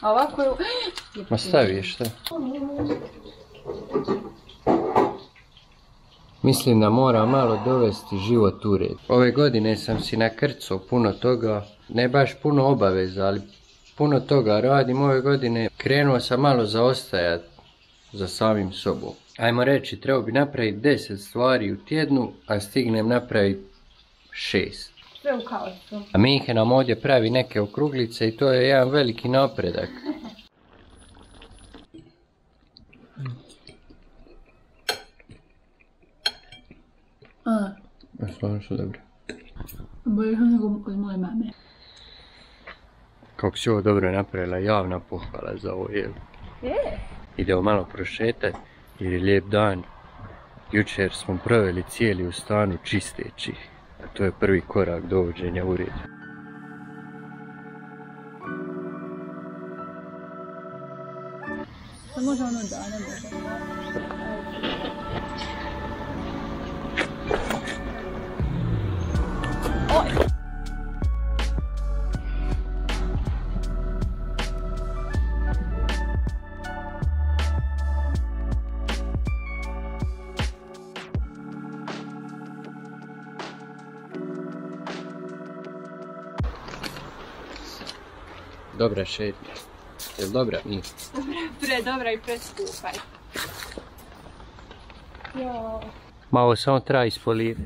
A ovako je... Ma stavi šta? Mislim da mora malo dovesti život u red. Ove godine sam si nakrcao puno toga, ne baš puno obaveza, ali puno toga radim ove godine. Krenuo sam malo zaostajat za samim sobom. Ajmo reći, trebao bi napraviti 10 stvari u tjednu, a stignem napraviti 6. Sve u kaosu. A Mihe nam ovdje pravi neke okruglice i to je jedan veliki napredak. A, A stvarno su dobre. bolje nego kod moje mame. Kako si ovo dobro napravila, javna pohvala za ovo jel. Je. Idemo malo prošetati jer je lijep dan. Jučer smo proveli cijeli u stanu čisteći. To je prvi korak dovođenja u red. To može ono da, ne može. Dobra šetnja. Jel dobra? Nije. Pre dobra i preskupaj. Jo. Malo samo treba ispolirati.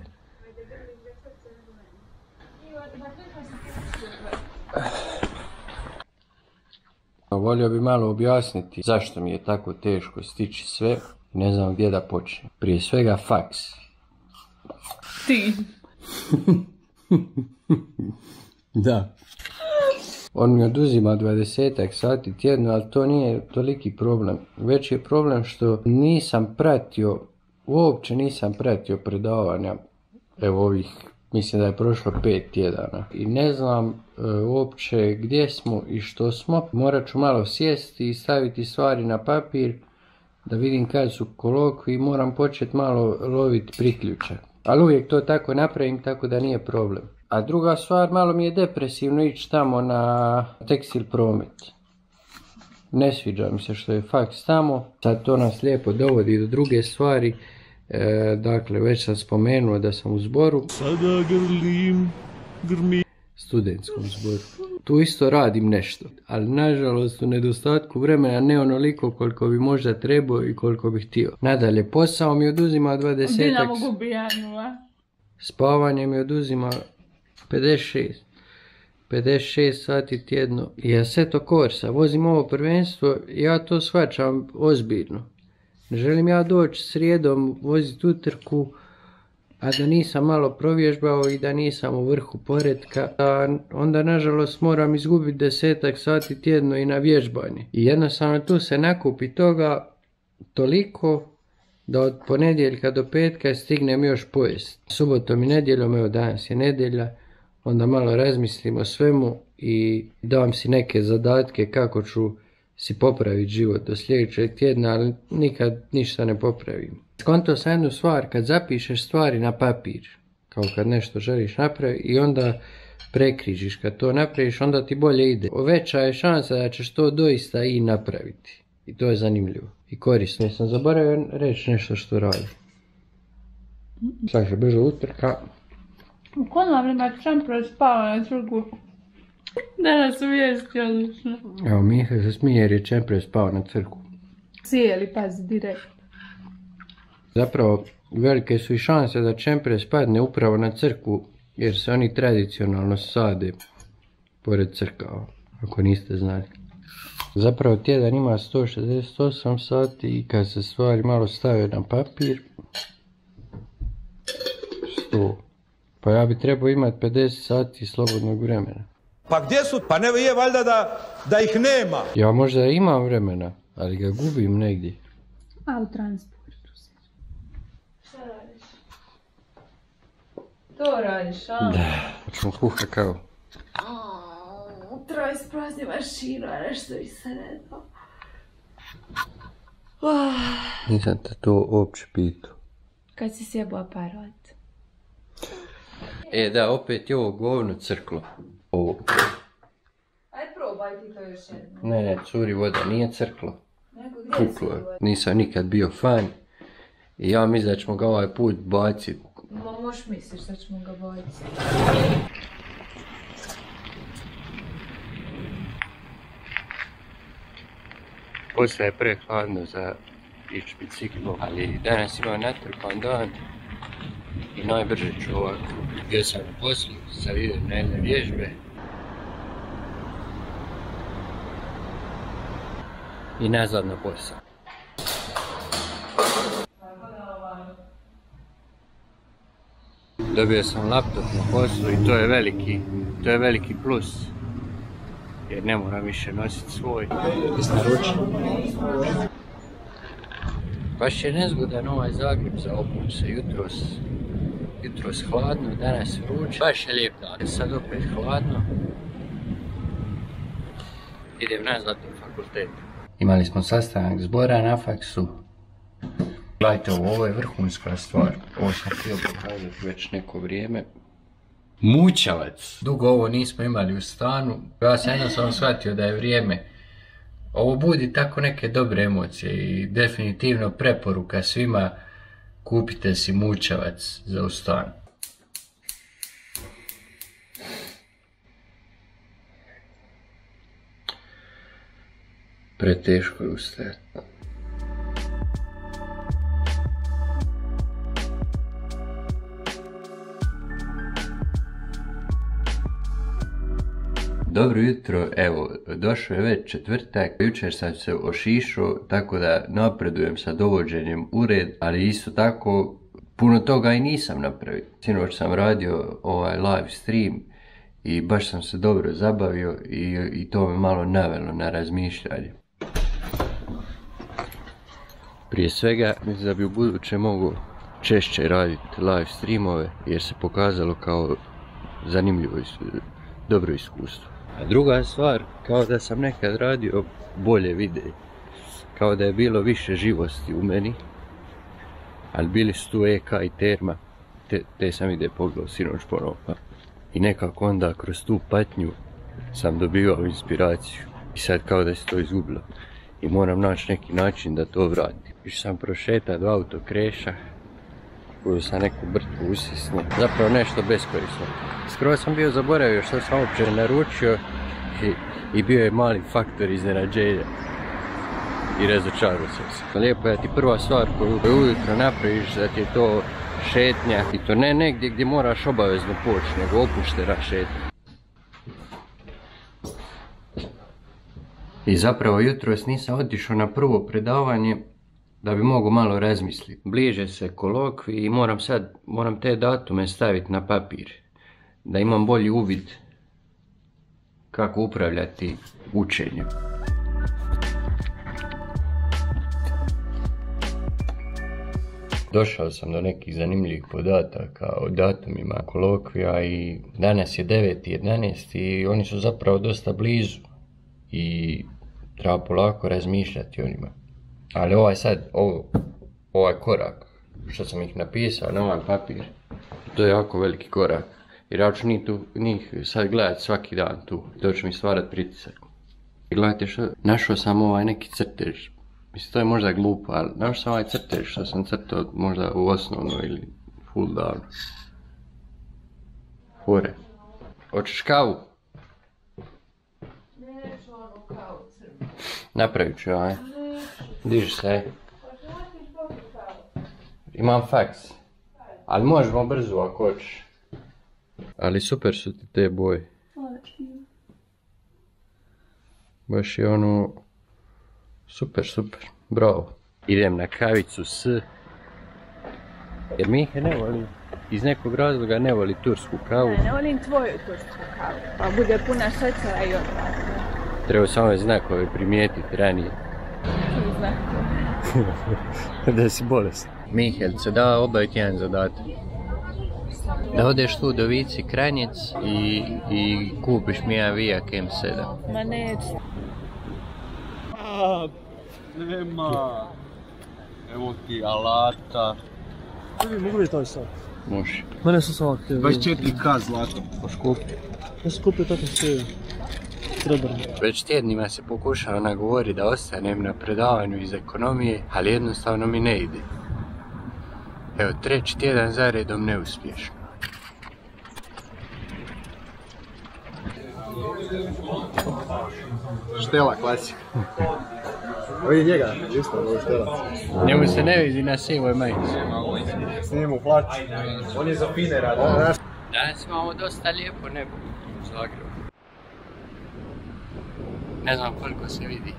Volio bi malo objasniti zašto mi je tako teško stići sve. Ne znam gdje da počnem. Prije svega faks. Ti. Da. On mi oduzima 20 sati tjedno, ali to nije toliki problem. Već je problem što nisam pratio, uopće nisam pratio predavanja, evo ovih, mislim da je prošlo pet tjedana. I ne znam e, uopće gdje smo i što smo. Morat ću malo sjesti i staviti stvari na papir da vidim kad su kolokvi i moram početi malo loviti priključak. Ali uvijek to tako napravim, tako da nije problem. A druga stvar, malo mi je depresivno ići tamo na tekstil promet. Ne sviđa mi se što je faks tamo. Sad to nas lijepo dovodi do druge stvari. E, dakle, već sam spomenuo da sam u zboru. Sada grlim, grmi. studentskom zboru. Tu isto radim nešto, ali nažalost u nedostatku vremena ne onoliko koliko bi možda trebao i koliko bih htio. Nadalje, posao mi oduzima 20 Dinamo gubi nula. Spavanje mi oduzima 56. 56 sati tjedno. I Assetto Corsa, vozim ovo prvenstvo, ja to shvaćam ozbiljno. Ne želim ja doći srijedom voziti utrku, a da nisam malo provježbao i da nisam u vrhu poredka, onda nažalost moram izgubiti desetak sati tjedno i na vježbanje. I jednostavno tu se nakupi toga toliko da od ponedjeljka do petka stignem još pojest. Subotom i nedjeljom, evo danas je nedjelja, onda malo razmislim o svemu i dam si neke zadatke kako ću si popraviti život do sljedećeg tjedna, ali nikad ništa ne popravim. Skonto sam jednu stvar, kad zapišeš stvari na papir, kao kad nešto želiš napraviti i onda prekrižiš, kad to napraviš onda ti bolje ide. Veća je šansa da ćeš to doista i napraviti. I to je zanimljivo i korisno. Jesam zaboravio reći nešto što radi. Sad će brzo utrka. U nema čampro spava na trgu? Danas su vijesti odlično. Evo Miha se smije jer je Čempre spao na crku. Cijeli, pazi, direkt. Zapravo, velike su i šanse da Čempre spadne upravo na crku, jer se oni tradicionalno sade pored crkava, ako niste znali. Zapravo tjedan ima 168 sati i kad se stvari malo stave na papir, 100. Pa ja bi trebao imati 50 sati slobodnog vremena. Pa gdje su? Pa ne je valjda da, da ih nema. Ja možda imam vremena, ali ga gubim negdje. A u transportu se. Šta radiš? To radiš, a? Da, hoćemo kuha kao. Treba isprazni mašinu, a nešto i se ne da. Nisam te to uopće pitao. Kad si sjebao aparat? E da, opet je ovo govno crklo. Ovo. Aj probaj Ne, ne, curi voda, nije crklo. Puklo je. Nisam nikad bio fan. I ja mislim da ćemo ga ovaj put bacit. Ma moš misliš da ćemo ga baciti. Poslije je prehladno za ići biciklom, ali danas ima natrpan dan i najbrže ću ovako. Bio sam u poslu, sad idem na jedne vježbe. I nazad na posao. Dobio sam laptop na poslu i to je veliki, to je veliki plus. Jer ne moram više nositi svoj. Baš je nezgodan ovaj Zagreb za obuse. Jutros, jutros hladno, danas vruće. Baš je lijep dan. Sad opet hladno. Idem nazad u fakultet. Imali smo sastanak zbora na faksu. Gledajte, ovo je vrhunska stvar. Ovo sam htio pokazati već neko vrijeme. Mućavac. Dugo ovo nismo imali u stanu. Ja sam jednostavno shvatio da je vrijeme. Ovo budi tako neke dobre emocije i definitivno preporuka svima Kupite si mučevac za uston. Pretežko je vse. Dobro jutro, evo, došao je već četvrtak, jučer sam se ošišao, tako da napredujem sa dovođenjem u red, ali isto tako puno toga i nisam napravio. Sinoć sam radio ovaj live stream i baš sam se dobro zabavio i, i to me malo navelo na razmišljanje. Prije svega, mislim da bi u buduće mogu češće raditi live streamove, jer se pokazalo kao zanimljivo dobro iskustvo. A druga stvar, kao da sam nekad radio bolje videe. Kao da je bilo više živosti u meni. Ali bili su tu EK i Terma. Te, te sam ide pogledao sinoć ponovo. Pa. I nekako onda kroz tu patnju sam dobivao inspiraciju. I sad kao da se to izgubilo. I moram naći neki način da to vratim. Išao sam prošetat do autokreša. Koju sam neku brtku usisnuo. Zapravo nešto beskorisno. Skoro sam bio zaboravio što sam uopće naručio i, i bio je mali faktor iznenađenja. I razočarao sam se. Lijepo je ti prva stvar koju ujutro napraviš da ti je to šetnja. I to ne negdje gdje moraš obavezno poći, nego opuštena šetnja. I zapravo jutros nisam otišao na prvo predavanje da bi mogao malo razmisliti. Bliže se kolokvi i moram sad, moram te datume staviti na papir. Da imam bolji uvid kako upravljati učenjem. Došao sam do nekih zanimljivih podataka o datumima kolokvija i danas je 9.11. i oni su zapravo dosta blizu i treba polako razmišljati o njima. Ali ovaj sad, ovo, ovaj korak, što sam ih napisao na ovaj papir, to je jako veliki korak. Jer ja ću njih, tu, njih sad gledat svaki dan tu, to će mi stvarat pritisak. I gledajte što, našao sam ovaj neki crtež. Mislim, to je možda glupo, ali našao sam ovaj crtež što sam crtao možda u osnovnoj ili full down. Fore. Hoćeš kavu? Napravit ću, aj. Diži se. Imam faks. Ali možemo brzo ako hoćeš. Ali super su ti te boje. Baš je ono... Super, super. Bravo. Idem na kavicu s... Jer Mihe ne voli. Iz nekog razloga ne voli tursku kavu. Ne, ne volim tvoju tursku kavu. Pa bude puna šećera i odvratna. Treba samo znakove primijetiti ranije. Znak. da si bolestan. Mihelce, da obaviti jedan zadatak. Da odeš tu do Vici Kranjec i, i kupiš mi jedan Vijak M7. Ma neću. A, nema. Evo ti alata. Mogu li to sad? Može. Mene su samo htio. 24k zlata. Poškupi. Ja sam kupio tako sve. Srebrno. Već tjednima se pokušava nagovori da ostanem na predavanju iz ekonomije, ali jednostavno mi ne ide. Evo, treći tjedan zaredom neuspješno. Štela klasika. Vidi njega, isto, ovo štelac. Njemu se ne vidi na sivoj majici. Snijemo hlač. On je za fine radi. Danas imamo dosta lijepo nebo u Zagrebu. Ne znam koliko se vidi,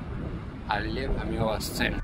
ali lijepa mi ova scena.